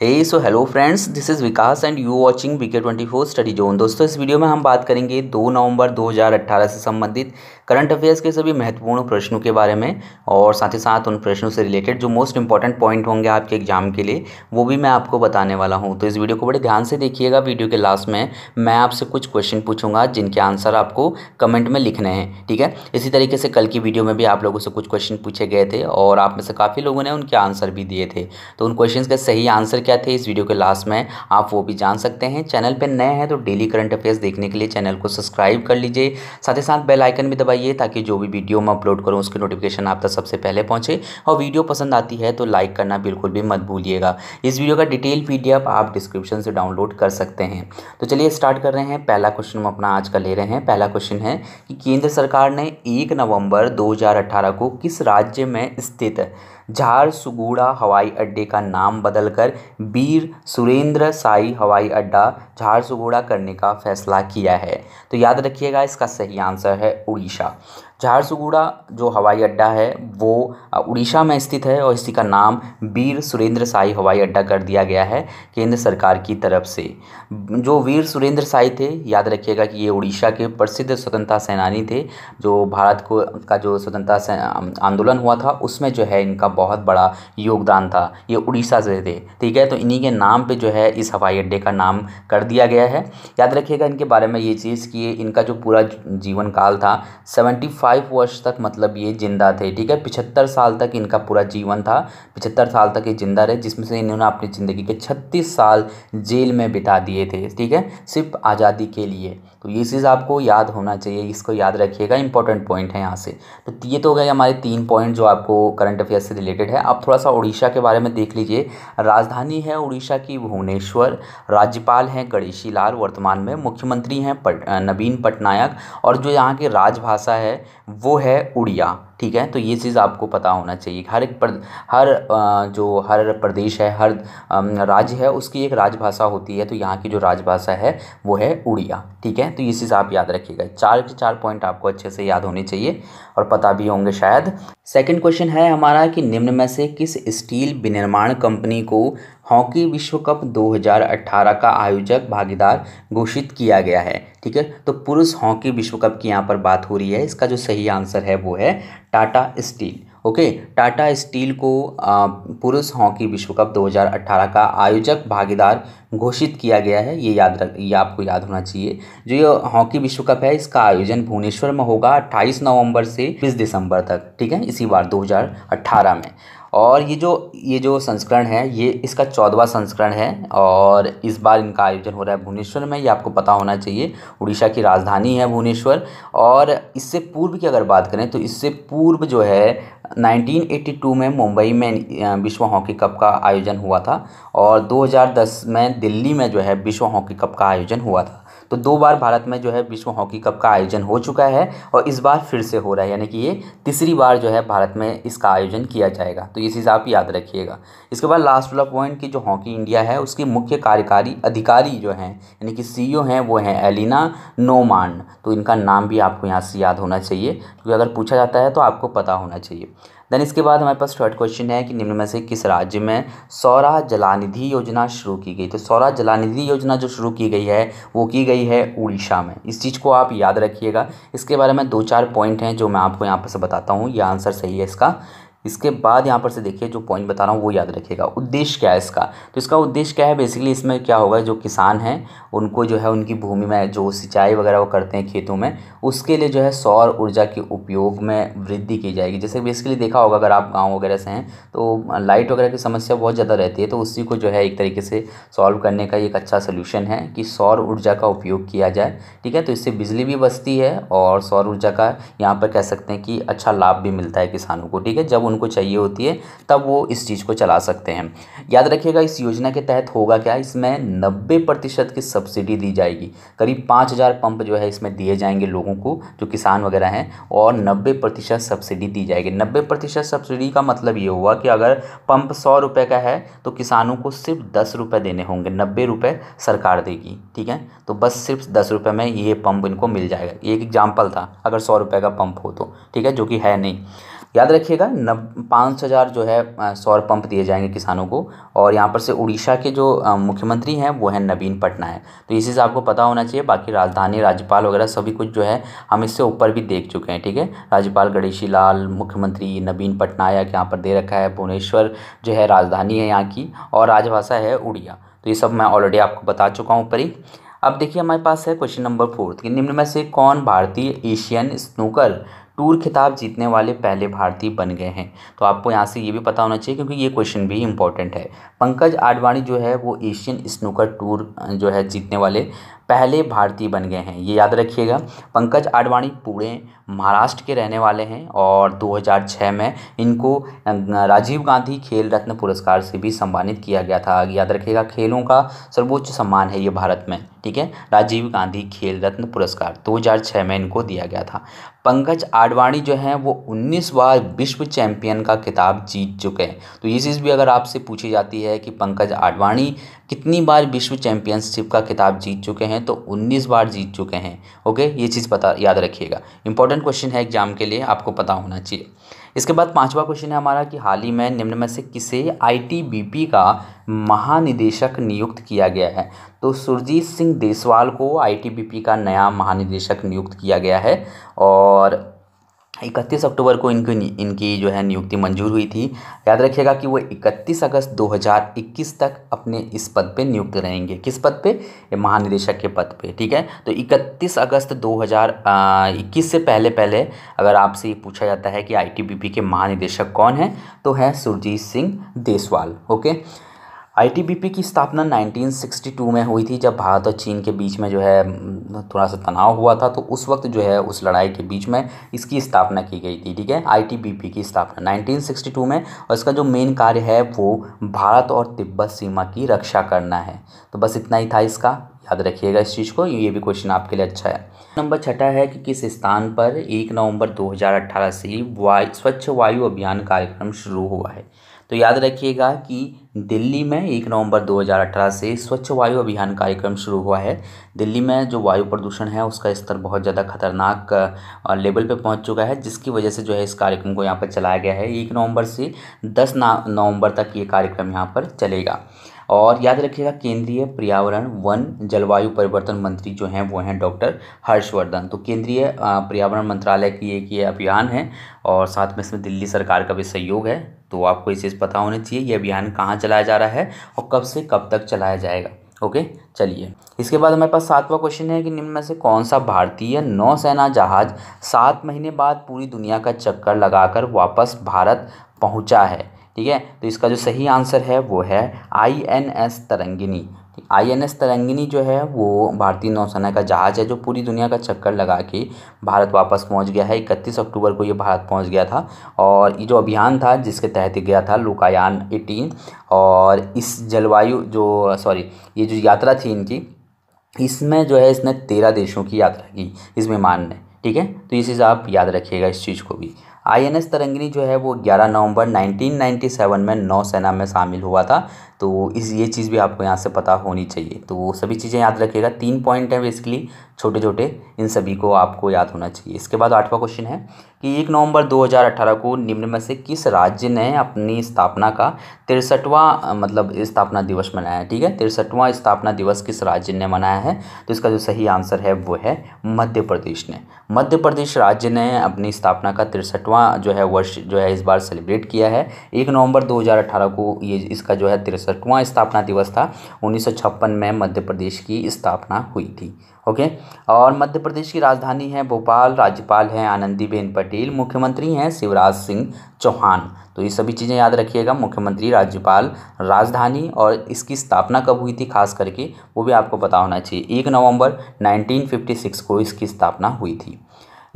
Hey so hello friends this is Vikas and you watching VK twenty four study zone दोस्तों, इस video में हम बात करेंगे दो नवंबर 2018 से संबंधित करंट अफेयर्स के सभी महत्वपूर्ण प्रश्नों के बारे में और साथ ही साथ उन प्रश्नों से रिलेटेड जो मोस्ट इंपॉर्टेंट पॉइंट होंगे आपके एग्ज़ाम के लिए, वो भी मैं आपको बताने वाला हूँ। तो इस वीडियो को बड़े ध्यान से देखिएगा। वीडियो के लास्ट में मैं आपसे कुछ क्वेश्चन पूछूँगा, जिनके आंसर आपको कमेंट में लिखने हैं, ठीक है? इसी तरीके से कल की वीडियो में भी आप लोगों से कुछ क्वेश्चन पूछे गए थे और आप में से काफ़ी लोगों ने उनके आंसर भी दिए थे। तो उन क्वेश्चन के सही आंसर क्या थे इस वीडियो के लास्ट में, आप वो भी जान सकते हैं। चैनल पर नए हैं तो डेली करंट अफेयर्स देखने के लिए चैनल को सब्सक्राइब कर लीजिए। साथ ही साथ बेल आइकन भी दबाइए ताकि जो भी वीडियो मैं अपलोड करूँ, उसकी नोटिफिकेशन आप तक सबसे पहले पहुँचे। और वीडियो पसंद आती है तो लाइक करना बिल्कुल भी मत भूलिएगा। इस वीडियो का डिटेल पी आप डिस्क्रिप्शन से डाउनलोड कर सकते हैं। तो चलिए स्टार्ट कर रहे हैं। पहला क्वेश्चन हम अपना आज का ले रहे हैं। पहला क्वेश्चन है कि केंद्र सरकार ने एक नवंबर 2018 को किस राज्य में स्थित झारसुगुड़ा हवाई अड्डे का नाम बदलकर वीर सुरेंद्र साई हवाई अड्डा झारसुगुड़ा करने का फैसला किया है। तो याद रखिएगा, इसका सही आंसर है उड़ीसा। झारसुगुड़ा, जो हवाई अड्डा है, वो उड़ीसा में स्थित है और इसी का नाम वीर सुरेंद्र साई हवाई अड्डा कर दिया गया है केंद्र सरकार की तरफ़ से। जो वीर सुरेंद्र साई थे, याद रखिएगा कि ये उड़ीसा के प्रसिद्ध स्वतंत्रता सेनानी थे, जो भारत को, का जो स्वतंत्रता आंदोलन हुआ था, उसमें जो है इनका बहुत बड़ा योगदान था। ये उड़ीसा से थे, ठीक है? तो इन्हीं के नाम पर जो है इस हवाई अड्डे का नाम कर दिया गया है। याद रखिएगा इनके बारे में ये चीज़ कि इनका जो पूरा जीवन काल था, सेवेंटी फाइव वर्ष तक मतलब ये ज़िंदा थे ठीक है? पिछहत्तर साल तक इनका पूरा जीवन था। पिछहत्तर साल तक ये ज़िंदा रहे जिसमें से इन्होंने अपनी ज़िंदगी के छत्तीस साल जेल में बिता दिए थे ठीक है? सिर्फ़ आज़ादी के लिए। तो ये चीज़ आपको याद होना चाहिए इसको याद रखिएगा इंपॉर्टेंट पॉइंट है यहाँ से। तो ये तो हो गए हमारे तीन पॉइंट जो आपको करंट अफेयर्स से रिलेटेड है। आप थोड़ा सा उड़ीसा के बारे में देख लीजिए। राजधानी है उड़ीसा की भुवनेश्वर राज्यपाल हैं गणेशी लाल वर्तमान में मुख्यमंत्री हैं पट, नवीन पटनायक और जो यहाँ की राजभाषा है वो है उड़िया, ठीक है? तो ये चीज़ आपको पता होना चाहिए। हर एक पर, हर जो हर प्रदेश है, हर राज्य है, उसकी एक राजभाषा होती है। तो यहाँ की जो राजभाषा है, वो है उड़िया, ठीक है? तो ये चीज़ आप याद रखिएगा। चार के चार पॉइंट आपको अच्छे से याद होने चाहिए और पता भी होंगे शायद। सेकंड क्वेश्चन है हमारा कि निम्न में से किस स्टील विनिर्माण कंपनी को हॉकी विश्व कप 2018 का आयोजक भागीदार घोषित किया गया है, ठीक है? तो पुरुष हॉकी विश्व कप की यहाँ पर बात हो रही है, इसका जो सही आंसर है वो है Tata steel, okay? Tata steel को पुरुष हॉकी विश्व कप 2018 का आयोजक भागीदार घोषित किया गया है, ये याद रख, ये आपको याद होना चाहिए। जो ये हॉकी विश्व कप है, इसका आयोजन भुवनेश्वर में होगा 28 नवंबर से 20 दिसंबर तक, ठीक है? इसी बार 2018 में। और ये जो ये जो संस्करण है, ये इसका चौदवा संस्करण है और इस बार इनका आयोजन हो रहा है भुवनेश्वर में, ये आपको पता होना चाहिए। उड़ीसा की राजधानी है भुवनेश्वर और इससे पूर्व की अगर बात करें तो इससे पूर्व जो है 1982 में मुंबई में विश्व हॉकी कप का आयोजन हुआ था और 2010 में दिल्ली में जो है विश्व हॉकी कप का आयोजन हुआ था। तो दो बार भारत में जो है विश्व हॉकी कप का आयोजन हो चुका है और इस बार फिर से हो रहा है, यानी कि ये तीसरी बार जो है भारत में इसका आयोजन किया जाएगा। तो चीज़ आप याद रखिएगा। इसके बाद लास्ट वाला पॉइंट की जो हॉकी इंडिया है, उसके मुख्य कार्यकारी अधिकारी जो हैं, यानी कि सी हैं, वो हैं एलिना नोमान तो इनका नाम भी आपको यहाँ से याद होना चाहिए, क्योंकि अगर पूछा जाता है तो आपको पता होना चाहिए। देन इसके बाद हमारे पास थर्ड क्वेश्चन है कि निम्न में से किस राज्य में सौरा जलानिधि योजना शुरू की गई? तो सौरा जलानिधि योजना जो शुरू की गई है, वो की गई है उड़ीसा में। इस चीज़ को आप याद रखिएगा। इसके बारे में दो चार पॉइंट हैं जो मैं आपको यहाँ पर से बताता हूँ। ये आंसर सही है इसका। इसके बाद यहाँ पर से देखिए, जो पॉइंट बता रहा हूँ, वो याद रखिएगा। उद्देश्य क्या है इसका? तो इसका उद्देश्य क्या है? बेसिकली इसमें क्या होगा, जो किसान हैं, उनको जो है, उनकी भूमि में जो सिंचाई वगैरह वो करते हैं खेतों में, उसके लिए जो है सौर ऊर्जा के उपयोग में वृद्धि की जाएगी। जैसे बेसिकली देखा होगा, अगर आप गाँव वगैरह से हैं तो लाइट वगैरह की समस्या बहुत ज़्यादा रहती है तो उसी को जो है एक तरीके से सॉल्व करने का एक अच्छा सोल्यूशन है कि सौर ऊर्जा का उपयोग किया जाए। ठीक है तो इससे बिजली भी बचती है और सौर ऊर्जा का यहाँ पर कह सकते हैं कि अच्छा लाभ भी मिलता है किसानों को। ठीक है, जब उनको चाहिए होती है, तब वो इस चीज़ को चला सकते हैं। याद रखिएगा, इस योजना के तहत होगा क्या? इसमें नब्बे प्रतिशत की सब्सिडी दी जाएगी। करीब पाँच हज़ार पंप जो है इसमें दिए जाएँगे लोगों को, जो किसान वगैरह हैं, और नब्बे प्रतिशत सब्सिडी दी जाएगी। नब्बे प्रतिशत सब्सिडी का मतलब ये हुआ कि अगर पंप सौ रुपये का है तो किसानों को सिर्फ़ दस रुपये देने होंगे, नब्बे रुपये सरकार देगी, ठीक है? तो बस सिर्फ़ दस रुपये में ये पंप इनको मिल जाएगा। एक एग्ज़ाम्पल था, अगर सौ रुपये का पंप हो तो ठीक है? जो कि है नहीं। याद रखिएगा, नब, पाँच हज़ार जो है सौर पंप दिए जाएँगे किसानों को और यहाँ पर से उड़ीसा के जो मुख्यमंत्री हैं, वो हैं नवीन पटनायक। तो इसी से आपको पता होना चाहिए, बाकी राजधानी, राज्यपाल वगैरह सभी कुछ जो है, हम इससे ऊपर भी देख चुके हैं, ठीक है? राज्यपाल गणेशी लाल, मुख्यमंत्री नवीन पटनायक यहाँ पर दे रखा है, भुवनेश्वर जो है, राजधानी है यहाँ की और राजभाषा है उड़िया। तो ये सब मैं ऑलरेडी आपको बता चुका हूँ ऊपर। ही अब देखिए हमारे पास है क्वेश्चन नंबर फोर्थ कि निम्न में से कौन भारतीय एशियन स्नूकर टूर खिताब जीतने वाले पहले भारतीय बन गए हैं। तो आपको यहाँ से ये भी पता होना चाहिए क्योंकि ये क्वेश्चन भी इंपॉर्टेंट है। पंकज आडवाणी जो है, वो एशियन स्नूकर टूर जो है, जीतने वाले पहले भारतीय बन गए हैं। ये याद रखिएगा, पंकज आडवाणी पूरे महाराष्ट्र के रहने वाले हैं और 2006 में इनको राजीव गांधी खेल रत्न पुरस्कार से भी सम्मानित किया गया था। याद रखिएगा, खेलों का सर्वोच्च सम्मान है ये भारत में, ठीक है? राजीव गांधी खेल रत्न पुरस्कार 2006 में इनको दिया गया था। पंकज आडवाणी जो हैं, वो 19 बार विश्व चैंपियन का खिताब जीत चुके हैं। तो ये चीज़ भी अगर आपसे पूछी जाती है कि पंकज आडवाणी कितनी बार विश्व चैंपियनशिप का खिताब जीत चुके हैं तो 19 बार जीत चुके हैं। ओके? ये चीज़ पता, याद रखिएगा। इंपॉर्टेंट क्वेश्चन है एग्ज़ाम के लिए, आपको पता होना चाहिए। इसके बाद पांचवा क्वेश्चन है हमारा कि हाल ही में निम्न में से किसे आईटीबीपी का महानिदेशक नियुक्त किया गया है? तो सुरजीत सिंह देसवाल को आईटीबीपी का नया महानिदेशक नियुक्त किया गया है और इकतीस अक्टूबर को इनकी इनकी जो है नियुक्ति मंजूर हुई थी। याद रखिएगा कि वो इकतीस अगस्त 2021 तक अपने इस पद पे नियुक्त रहेंगे। किस पद पे? महानिदेशक के पद पे, ठीक है? तो 31 अगस्त 2021 से पहले पहले अगर आपसे ये पूछा जाता है कि आईटीबीपी के महानिदेशक कौन है तो है सुरजीत सिंह देसवाल, ओके? आईटीबीपी की स्थापना 1962 में हुई थी, जब भारत और चीन के बीच में जो है थोड़ा सा तनाव हुआ था तो उस वक्त जो है, उस लड़ाई के बीच में इसकी स्थापना की गई थी, ठीक है? आईटीबीपी की स्थापना 1962 में और इसका जो मेन कार्य है, वो भारत और तिब्बत सीमा की रक्षा करना है। तो बस इतना ही था इसका, याद रखिएगा इस चीज़ को, ये भी क्वेश्चन आपके लिए अच्छा है। नंबर छठा है कि किस स्थान पर एक नवंबर 2018 से वायु, स्वच्छ वायु अभियान कार्यक्रम शुरू हुआ है? तो याद रखिएगा कि दिल्ली में एक नवंबर 2018 से स्वच्छ वायु अभियान कार्यक्रम शुरू हुआ है। दिल्ली में जो वायु प्रदूषण है, उसका स्तर बहुत ज़्यादा खतरनाक लेवल पे पहुँच चुका है, जिसकी वजह से जो है इस कार्यक्रम को यहाँ पर चलाया गया है। एक नवंबर से दस नवंबर तक ये कार्यक्रम यहाँ पर चलेगा। और याद रखिएगा, केंद्रीय पर्यावरण, वन जलवायु परिवर्तन मंत्री जो हैं, वो हैं डॉक्टर हर्षवर्धन। तो केंद्रीय पर्यावरण मंत्रालय की एक ये अभियान है, और साथ में इसमें दिल्ली सरकार का भी सहयोग है। तो आपको ये चीज़ पता होनी चाहिए ये अभियान कहाँ चलाया जा रहा है और कब से कब तक चलाया जाएगा, ओके? चलिए, इसके बाद हमारे पास सातवां क्वेश्चन है कि निम्न में से कौन सा भारतीय नौसेना जहाज़ सात महीने बाद पूरी दुनिया का चक्कर लगाकर वापस भारत पहुँचा है, ठीक है? तो इसका जो सही आंसर है वो है I N S Tarangini. I N S Tarangini जो है, वो भारतीय नौसेना का जहाज़ है, जो पूरी दुनिया का चक्कर लगा के भारत वापस पहुँच गया है। इकतीस अक्टूबर को ये भारत पहुँच गया था और ये जो अभियान था, जिसके तहत गया था लुकायान एटीन और इस जलवायु जो, सॉरी, ये जो यात्रा थी इनकी, इसमें जो है, इसने तेरह देशों की यात्रा की इस विमान ने ठीक है? तो ये चीज़ आप याद रखिएगा इस चीज़ को भी। आईएनएस तरंगिनी जो है वो 11 नवंबर 1997 में नौसेना में शामिल हुआ था। तो इस, ये चीज़ भी आपको यहाँ से पता होनी चाहिए। तो वो सभी चीज़ें याद रखिएगा। तीन पॉइंट हैं बेसिकली छोटे छोटे इन सभी को आपको याद होना चाहिए। इसके बाद आठवां क्वेश्चन है कि एक नवंबर 2018 को निम्न में से किस राज्य ने अपनी स्थापना का तिरसठवां मतलब स्थापना दिवस मनाया ठीक है? तिरसठवां स्थापना दिवस किस राज्य ने मनाया है? तो इसका जो सही आंसर है वो है मध्य प्रदेश ने। मध्य प्रदेश राज्य ने अपनी स्थापना का तिरसठवां जो है वर्ष जो है इस बार सेलिब्रेट किया है। एक नवंबर 2018 को ये इसका जो है तिरसठवां स्थापना दिवस था। उन्नीस सौ छप्पन में मध्य प्रदेश की स्थापना हुई थी। ओके? और मध्य प्रदेश की राजधानी है भोपाल, राज्यपाल हैं आनंदीबेन पटेल, मुख्यमंत्री हैं शिवराज सिंह चौहान। तो ये सभी चीज़ें याद रखिएगा, मुख्यमंत्री, राज्यपाल, राजधानी और इसकी स्थापना कब हुई थी खास करके वो भी आपको पता होना चाहिए। एक नवंबर 1956 को इसकी स्थापना हुई थी।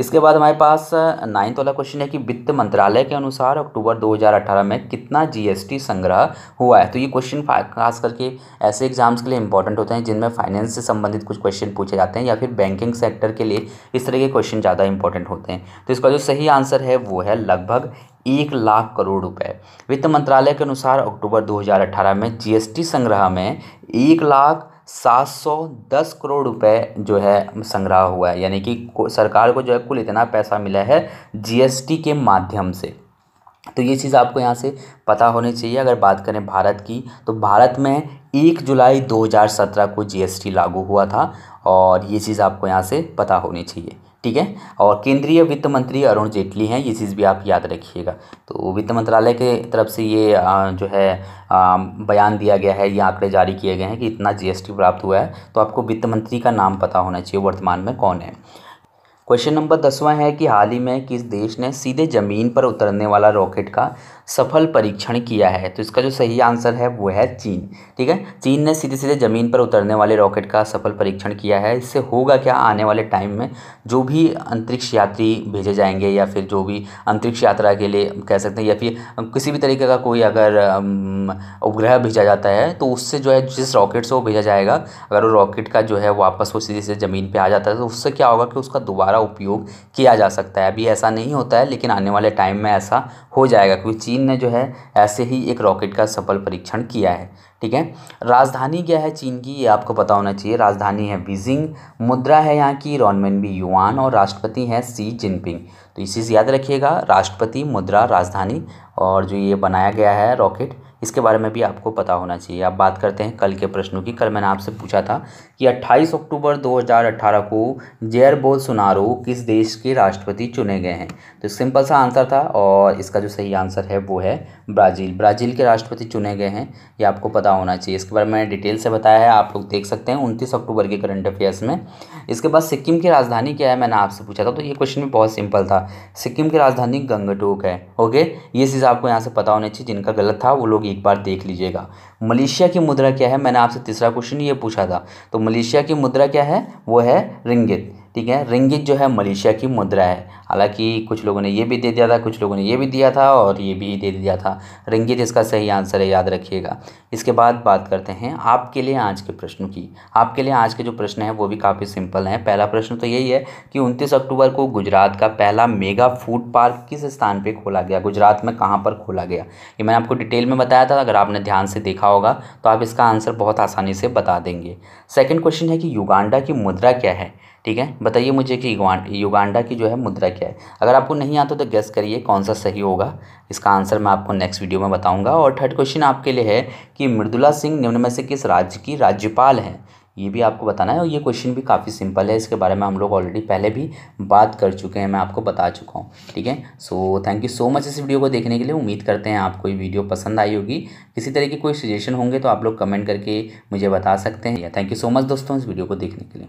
इसके बाद हमारे पास नाइन्थ वाला क्वेश्चन है कि वित्त मंत्रालय के अनुसार अक्टूबर 2018 में कितना जीएसटी संग्रह हुआ है? तो ये क्वेश्चन खास करके ऐसे एग्ज़ाम्स के लिए इंपॉर्टेंट होते हैं जिनमें फाइनेंस से संबंधित कुछ क्वेश्चन पूछे जाते हैं या फिर बैंकिंग सेक्टर के लिए इस तरह के क्वेश्चन ज़्यादा इंपॉर्टेंट होते हैं। तो इसका जो सही आंसर है वो है लगभग एक लाख करोड़ रुपए। वित्त मंत्रालय के अनुसार अक्टूबर 2018 में जीएसटी संग्रह में एक लाख सात सौ दस करोड़ रुपए जो है संग्रह हुआ है। यानी कि सरकार को जो है कुल इतना पैसा मिला है जीएसटी के माध्यम से। तो ये चीज़ आपको यहाँ से पता होनी चाहिए। अगर बात करें भारत की तो भारत में एक जुलाई 2017 को जीएसटी लागू हुआ था और ये चीज़ आपको यहाँ से पता होनी चाहिए। ठीक है? और केंद्रीय वित्त मंत्री अरुण जेटली हैं, ये चीज़ भी आप याद रखिएगा। तो वित्त मंत्रालय के तरफ़ से ये जो है बयान दिया गया है, ये आंकड़े जारी किए गए हैं कि इतना जीएसटी प्राप्त हुआ है तो आपको वित्त मंत्री का नाम पता होना चाहिए, वर्तमान में कौन है। क्वेश्चन नंबर दसवां है कि हाल ही में किस देश ने सीधे ज़मीन पर उतरने वाला रॉकेट का सफल परीक्षण किया है? तो इसका जो सही आंसर है, वो है चीन। ठीक है? चीन ने सीधे सीधे ज़मीन पर उतरने वाले रॉकेट का सफल परीक्षण किया है। इससे होगा क्या? आने वाले टाइम में जो भी अंतरिक्ष यात्री भेजे जाएँगे या फिर जो भी अंतरिक्ष यात्रा के लिए कह सकते हैं या फिर किसी भी तरीके का कोई अगर उपग्रह भेजा जाता है तो उससे जो है, जिस रॉकेट से वो भेजा जाएगा, अगर वो रॉकेट का जो है, वापस वो सीधे सीधे ज़मीन पर आ जाता है तो उससे क्या होगा कि उसका दोबारा उपयोग किया जा सकता है। अभी ऐसा नहीं होता है, लेकिन आने वाले टाइम में ऐसा हो जाएगा, क्योंकि चीन ने जो है, ऐसे ही एक रॉकेट का सफल परीक्षण किया है, ठीक है? राजधानी क्या है चीन की? ये आपको पता होना चाहिए। राजधानी है बीजिंग, मुद्रा है यहाँ की, रॉनमेन बी युआन और राष्ट्रपति हैं सी जिनपिंग। तो इसी से याद रखिएगा, राष्ट्रपति, मुद्रा, राजधानी और जो ये बनाया गया है रॉकेट इसके बारे में भी आपको पता होना चाहिए। अब बात करते हैं कल के प्रश्नों की। कल मैंने आपसे पूछा था कि 28 अक्टूबर 2018 को जेयर बोलसोनारो किस देश के राष्ट्रपति चुने गए हैं? तो सिंपल सा आंसर था और इसका जो सही आंसर है वो है ब्राज़ील। ब्राज़ील के राष्ट्रपति चुने गए हैं, ये आपको पता होना चाहिए। इसके बारे में मैंने डिटेल से बताया है, आप लोग देख सकते हैं उनतीस अक्टूबर के करंट अफेयर्स में। इसके बाद सिक्किम की राजधानी क्या है? मैंने आपसे पूछा था तो ये क्वेश्चन भी बहुत सिंपल था। सिक्किम की राजधानी गंगटोक है, ओके? ये चीज़ आपको यहाँ से पता होनी चाहिए, जिनका गलत था वो लोग एक बार देख लीजिएगा। मलेशिया की मुद्रा क्या है? मैंने आपसे तीसरा क्वेश्चन ये पूछा था। तो मलेशिया की मुद्रा क्या है? वो है रिंगित। ठीक है? रिंगित जो है मलेशिया की मुद्रा है। हालाँकि कुछ लोगों ने ये भी दे दिया था, कुछ लोगों ने ये भी दिया था और ये भी दे दिया था। रिंगित, इसका सही आंसर है, याद रखिएगा। इसके बाद बात करते हैं आपके लिए आज के प्रश्नों की। आपके लिए आज के जो प्रश्न हैं, वो भी काफ़ी सिंपल हैं। पहला प्रश्न तो यही है कि उनतीस अक्टूबर को गुजरात का पहला मेगा फ़ूड पार्क किस स्थान पर खोला गया? गुजरात में कहाँ पर खोला गया? ये मैंने आपको डिटेल में बताया था, अगर आपने ध्यान से देखा होगा तो आप इसका आंसर बहुत आसानी से बता देंगे। सेकेंड क्वेश्चन है कि युगांडा की मुद्रा क्या है? ठीक है? बताइए मुझे कि युगांडा की जो है मुद्रा क्या है? अगर आपको नहीं आता तो गेस करिए कौन सा सही होगा। इसका आंसर मैं आपको नेक्स्ट वीडियो में बताऊँगा। और थर्ड क्वेश्चन आपके लिए है कि मृदुला सिंह निम्न में से किस राज्य की राज्यपाल हैं? ये भी आपको बताना है और ये क्वेश्चन भी काफ़ी सिंपल है। इसके बारे में हम लोग ऑलरेडी पहले भी बात कर चुके हैं। मैं आपको बता चुका हूँ। ठीक है? So thank you so much इस वीडियो को देखने के लिए। उम्मीद करते हैं आपको ये वीडियो पसंद आई होगी। किसी तरह की कोई सजेशन होंगे तो आप लोग कमेंट करके मुझे बता सकते हैं। थैंक यू सो मच दोस्तों इस वीडियो को देखने के लिए।